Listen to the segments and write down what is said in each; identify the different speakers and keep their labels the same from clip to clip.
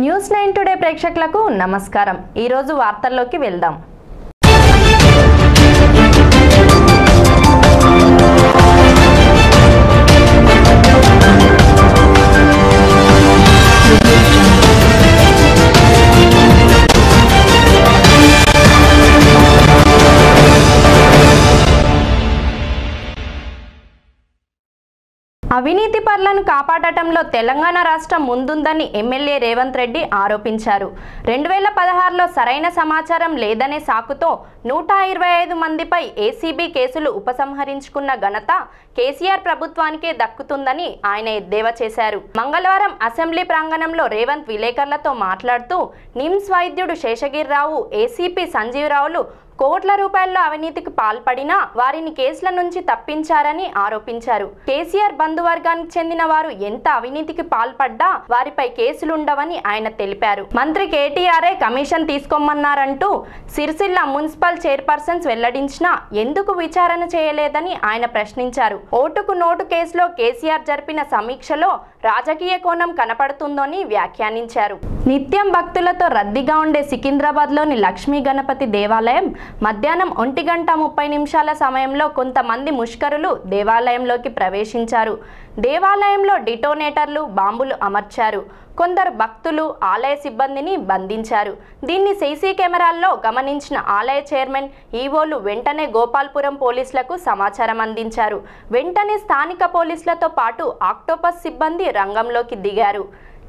Speaker 1: News nine today ప్రేక్షకులకు నమస్కారం. ఈరోజు వార్తల్లోకి వెళ్దాం. అవినీతి పరులను కాపాడటంలో తెలంగాణ రాష్ట్రం ముందుందని ఎమ్మెల్యే రేవంత్ రెడ్డి ఆరోపించారు. రెండు వేల పదహారులో సరైన సమాచారం లేదనే సాకుతో నూట ఇరవై ఐదు మందిపై ఏసీబీ కేసులు ఉపసంహరించుకున్న ఘనత కేసీఆర్ ప్రభుత్వానికే దక్కుతుందని ఆయన ఎద్దేవా చేశారు. మంగళవారం అసెంబ్లీ ప్రాంగణంలో రేవంత్ విలేకరులతో మాట్లాడుతూ నిమ్స్ వైద్యుడు శేషగిరిరావు ఏసీపీ సంజీవరావులు కోట్ల రూపాయల్లో అవినీతికి పాల్పడినా వారిని కేసుల నుంచి తప్పించారని ఆరోపించారు. కేసీఆర్ బంధువర్గానికి చెందిన వారు ఎంత అవినీతికి పాల్పడ్డా వారిపై కేసులుండవని ఆయన తెలిపారు. మంత్రి కేటీఆర్ఏ కమిషన్ తీసుకోమన్నారంటూ సిరిసిల్ల మున్సిపల్ చైర్పర్సన్స్ వెల్లడించినా ఎందుకు విచారణ చేయలేదని ఆయన ప్రశ్నించారు. ఓటుకు నోటు కేసులో కేసీఆర్ జరిపిన సమీక్షలో రాజకీయ కోణం కనపడుతుందని వ్యాఖ్యానించారు. నిత్యం భక్తులతో రద్దీగా ఉండే సికింద్రాబాద్లోని లక్ష్మీ గణపతి దేవాలయం మధ్యాహ్నం ఒంటి గంట ముప్పై నిమిషాల సమయంలో కొంతమంది ముష్కరులు దేవాలయంలోకి ప్రవేశించారు. దేవాలయంలో డిటోనేటర్లు బాంబులు అమర్చారు. కొందరు భక్తులు ఆలయ సిబ్బందిని బంధించారు. దీన్ని సీసీ కెమెరాల్లో గమనించిన ఆలయ చైర్మన్ ఈవోలు వెంటనే గోపాల్పురం పోలీసులకు సమాచారం అందించారు. వెంటనే స్థానిక పోలీసులతో పాటు ఆక్టోపస్ సిబ్బంది రంగంలోకి దిగారు.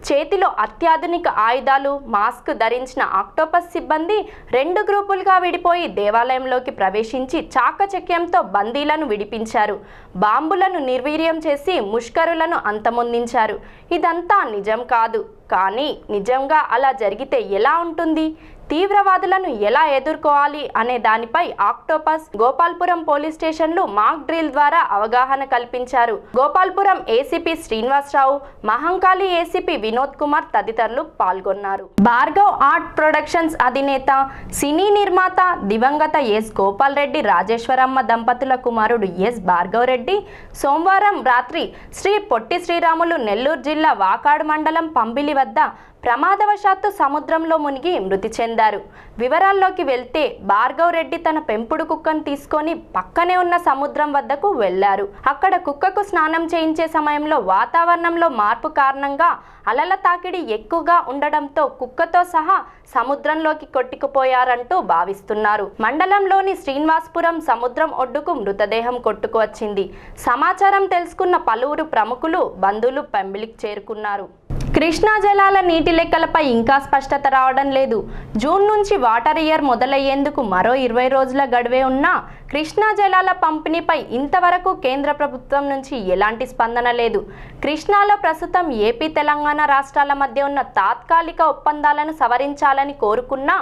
Speaker 1: చేతిలో అత్యాధునిక ఆయుధాలు మాస్క్ ధరించిన ఆక్టోపస్ సిబ్బంది రెండు గ్రూపులుగా విడిపోయి దేవాలయంలోకి ప్రవేశించి చాకచక్యంతో బందీలను విడిపించారు. బాంబులను నిర్వీర్యం చేసి ముష్కరులను అంతమొందించారు. ఇదంతా నిజం కాదు. కానీ నిజంగా అలా జరిగితే ఎలా ఉంటుంది? తీవ్రవాదులను ఎలా ఎదుర్కోవాలి అనే దానిపై ఆక్టోపస్ గోపాల్పురం పోలీస్ స్టేషన్లు మాక్ డ్రిల్ ద్వారా అవగాహన కల్పించారు. గోపాల్పురం ఏసీపీ శ్రీనివాసరావు మహంకాళి ఏసీపీ వినోద్ కుమార్ తదితరులు పాల్గొన్నారు. భార్గవ్ ఆర్ట్ ప్రొడక్షన్స్ అధినేత సినీ నిర్మాత దివంగత ఎస్ గోపాల్ రెడ్డి రాజేశ్వరమ్మ దంపతుల కుమారుడు ఎస్ భార్గవ్ రెడ్డి సోమవారం రాత్రి శ్రీ పొట్టి శ్రీరాములు నెల్లూరు జిల్లా వాకాడు మండలం పంబిలి వద్ద ప్రమాదవశాత్తు సముద్రంలో మునిగి మృతి చెందారు. వివరాల్లోకి వెళ్తే భార్గవ్ రెడ్డి తన పెంపుడు కుక్కను తీసుకొని పక్కనే ఉన్న సముద్రం వద్దకు వెళ్ళారు అక్కడ కుక్కకు స్నానం చేయించే సమయంలో వాతావరణంలో మార్పు కారణంగా అలల తాకిడి ఎక్కువగా ఉండడంతో కుక్కతో సహా సముద్రంలోకి కొట్టుకుపోయారంటూ భావిస్తున్నారు. మండలంలోని శ్రీనివాస్పురం సముద్రం ఒడ్డుకు మృతదేహం కొట్టుకువచ్చింది. సమాచారం తెలుసుకున్న పలువురు ప్రముఖులు బంధువులు పెంబిలికి చేరుకున్నారు. కృష్ణా జలాల నీటి లెక్కలపై ఇంకా స్పష్టత రావడం లేదు. జూన్ నుంచి వాటర్ ఇయర్ మొదలయ్యేందుకు మరో ఇరవై రోజుల గడువే ఉన్నా కృష్ణా జలాల పంపిణీపై ఇంతవరకు కేంద్ర ప్రభుత్వం నుంచి ఎలాంటి స్పందన లేదు. కృష్ణాలో ప్రస్తుతం ఏపీ తెలంగాణ రాష్ట్రాల మధ్య ఉన్న తాత్కాలిక ఒప్పందాలను సవరించాలని కోరుకున్నా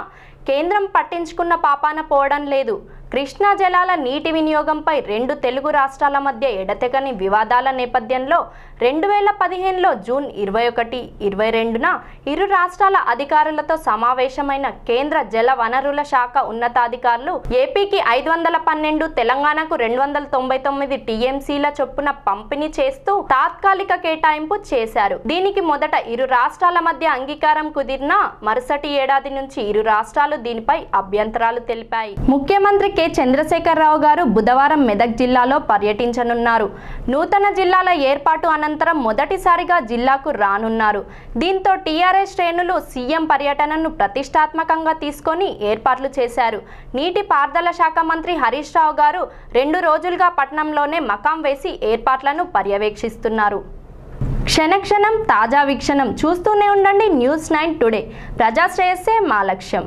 Speaker 1: కేంద్రం పట్టించుకున్న పాపాన పోవడం లేదు. కృష్ణా జలాల నీటి వినియోగంపై రెండు తెలుగు రాష్ట్రాల మధ్య ఎడతెగని వివాదాల నేపథ్యంలో రెండు వేల పదిహేనులో జూన్ ఇరవై ఒకటి ఇరవై రెండున ఇరు రాష్ట్రాల అధికారులతో సమావేశమైన కేంద్ర జల వనరుల శాఖ ఉన్నతాధికారులు ఏపీకి ఐదు వందల పన్నెండు తెలంగాణకు రెండు వందల తొంభై తొమ్మిది టీఎంసీల చొప్పున పంపిణీ చేస్తూ తాత్కాలిక కేటాయింపు చేశారు. దీనికి మొదట ఇరు రాష్ట్రాల మధ్య అంగీకారం కుదిరినా మరుసటి ఏడాది నుంచి ఇరు రాష్ట్రాలు దీనిపై అభ్యంతరాలు తెలిపాయి. ముఖ్యమంత్రి కె. చంద్రశేఖరరావు గారు బుధవారం మెదక్ జిల్లాలో పర్యటించనున్నారు. నూతన జిల్లాల ఏర్పాటు అనంతరం మొదటిసారిగా జిల్లాకు రానున్నారు. దీంతో టీఆర్ఎస్ శ్రేణులు సీఎం పర్యటనను ప్రతిష్టాత్మకంగా తీసుకొని ఏర్పాట్లు చేశారు. నీటి పారుదల శాఖ మంత్రి హరీష్ రావు గారు రెండు రోజులుగా పట్నంలోనే మకాం వేసి ఏర్పాట్లను పర్యవేక్షిస్తున్నారు. క్షణక్షణం తాజా వీక్షణం. చూస్తూనే ఉండండి న్యూస్ నైన్ టుడే. ప్రజాశ్రేయస్సే మా లక్ష్యం.